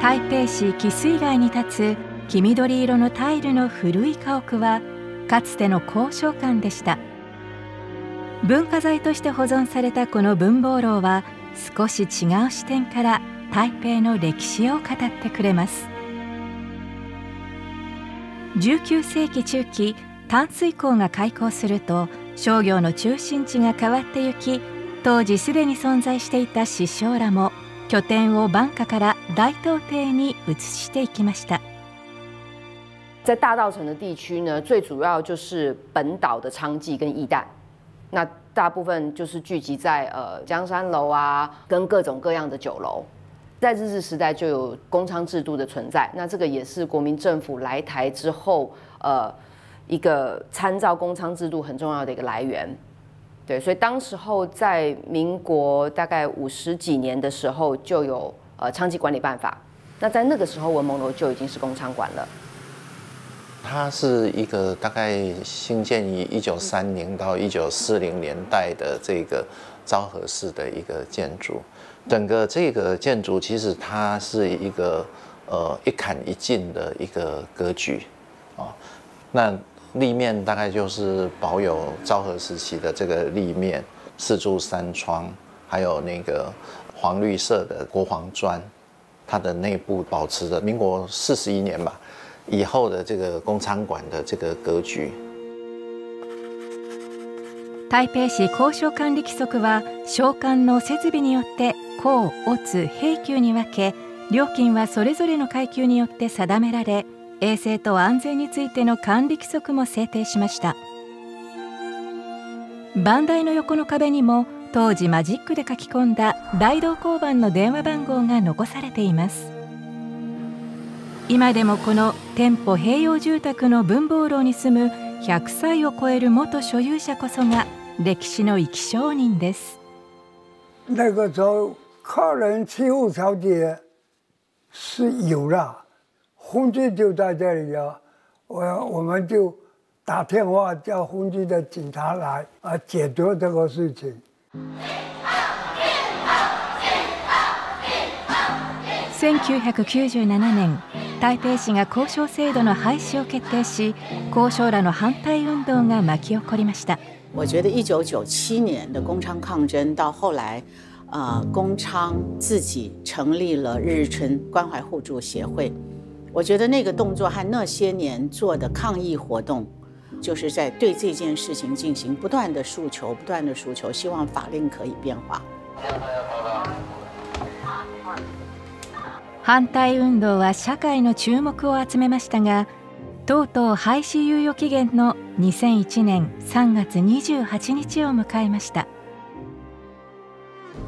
台北市汽水街に立つ黄緑色のタイルの古い家屋はかつての交渉館でした。文化財として保存されたこの文房楼は少し違う視点から台北の歴史を語ってくれます。19世紀中期淡水港が開港すると商業の中心地が変わってゆき当時すでに存在していた師匠らも拠点をバンカから大東邸に移していきました在大稻城的地区呢，最主要就是本岛的娼妓跟义旦，那大部分就是聚集在呃江山楼啊，跟各种各样的酒楼。在日治时代就有公娼制度的存在，那这个也是国民政府来台之后，呃，一个参照公娼制度很重要的一个来源。 对，所以当时候在民国大概五十几年的时候，就有呃娼妓管理办法。那在那个时候，文蒙楼就已经是公娼馆了。它是一个大概兴建于一九三零到一九四零年代的这个昭和式的一个建筑。整个这个建筑其实它是一个呃一坎一进的一个格局啊，那立面大概就是保有昭和时期的这个立面，四柱三窗，还有那个黄绿色的国黄砖，它的内部保持着民国四十一年吧以后的这个工仓馆的这个格局。台北市交渉管理規則は商館の設備によって甲乙平級に分け料金はそれぞれの階級によって定められ 衛生と安全についての管理規則も制定しました。番台の横の壁にも当時マジックで書き込んだ大道交番の電話番号が残されています。今でもこの店舗併用住宅の文房楼に住む100歳を超える元所有者こそが歴史の生き証人です。那个时候，客人欺负小姐是有了，婚具就在这里啊，我我们就打电话叫婚具的警察来啊，解决这个事情。1997年台北市が交渉制度の廃止を決定し交渉らの反対運動が巻き起こりました我觉得一九九七年的工商抗争到后来，呃，工商自己成立了日日春关怀互助协会。 我觉得那个动作和那些年做的抗议活动，就是在对这件事情进行不断的诉求，不断的诉求，希望法令可以变化。反対運動は社会の注目を集めましたがとうとう廃止猶予期限の2001年3月28日を迎えました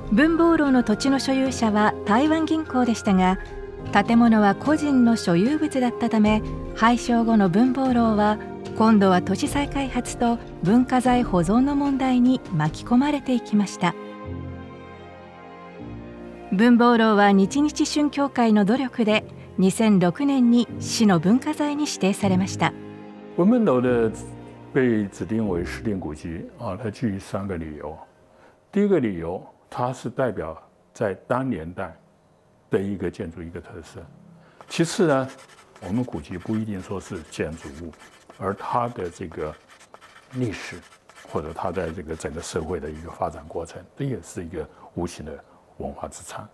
文房楼の土地の所有者は台湾銀行でしたが 建物は個人の所有物だったため廃止後の文房楼は今度は都市再開発と文化財保存の問題に巻き込まれていきました文房楼は日日春協会の努力で2006年に市の文化財に指定されました。文门楼的被指定为市定古迹啊，它基于三个理由。第一个理由，它是代表在当年代的一个建筑一个特色。其次呢，我们古迹不一定说是建筑物，而它的这个历史或者它在这个整个社会的一个发展过程，这也是一个无形的文化资产。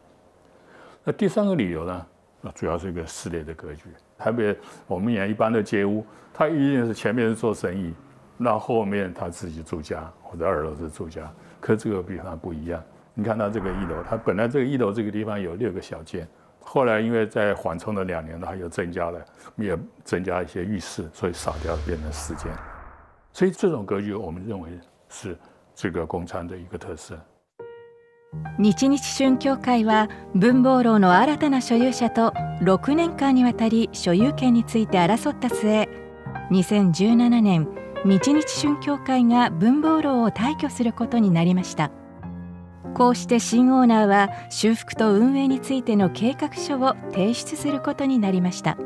那第三个理由呢？那主要是一个室内的格局。台北我们演一般的街屋，它一定是前面是做生意，那后面他自己住家或者二楼是住家。可这个地方不一样，你看它这个一楼，它本来这个一楼这个地方有六个小间，后来因为在缓冲的两年，它又增加了，也增加一些浴室，所以少掉变成四间。所以这种格局，我们认为是这个工厂的一个特色。日日春協会は文房楼の新たな所有者と6年間にわたり所有権について争った末2017年日日春協会が文房楼を退去することになりました こうして新オーナーは修復と運営についての計画書を提出することになりました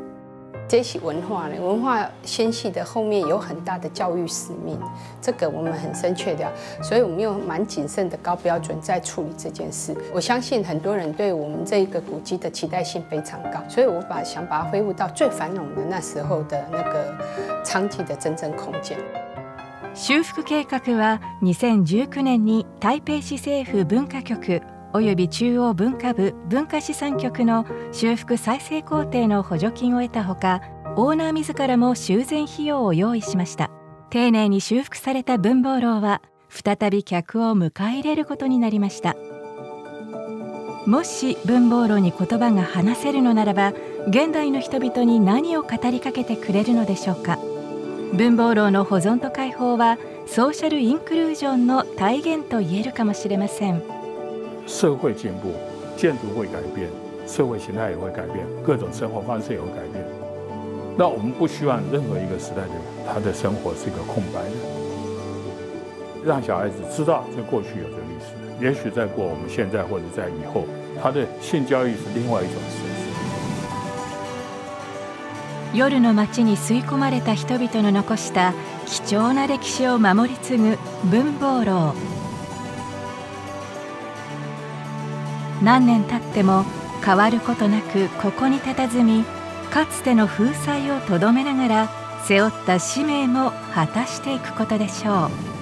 这些文化呢，文化纤细的后面有很大的教育使命，这个我们很深切的，所以我们用蛮谨慎的高标准在处理这件事。我相信很多人对我们这个古迹的期待性非常高，所以我把想把它恢复到最繁荣的那时候的那个昌吉的真正空间。修復計画は2019年に台北市政府文化局および中央文化部文化資産局の修復再生工程の補助金を得たほかオーナー自らも修繕費用を用意しました。丁寧に修復された文房楼は再び客を迎え入れることになりました。もし文房楼に言葉が話せるのならば現代の人々に何を語りかけてくれるのでしょうか。文房楼の保存と開放はソーシャルインクルージョンの体現と言えるかもしれません社会进步，建筑会改变，社会形态也会改变，各种生活方式也会改变。那我们不希望任何一个时代的他的生活是一个空白的，让小孩子知道这过去有这个历史。也许在过我们现在或者在以后，他的性教育是另外一种事实。夜の街に吸い込まれた人々の残した貴重な歴史を守り継ぐ文房楼何年経っても変わることなくここに佇みかつての風采をとどめながら背負った使命も果たしていくことでしょう。